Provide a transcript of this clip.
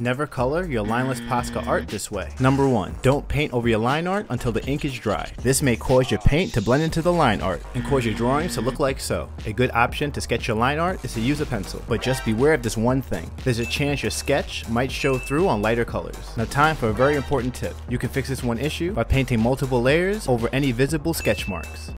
Never color your lineless Posca art this way. Number 1. Don't paint over your line art until the ink is dry. This may cause your paint to blend into the line art and cause your drawings to look like so. A good option to sketch your line art is to use a pencil, but just beware of this one thing. There's a chance your sketch might show through on lighter colors. Now time for a very important tip. You can fix this one issue by painting multiple layers over any visible sketch marks.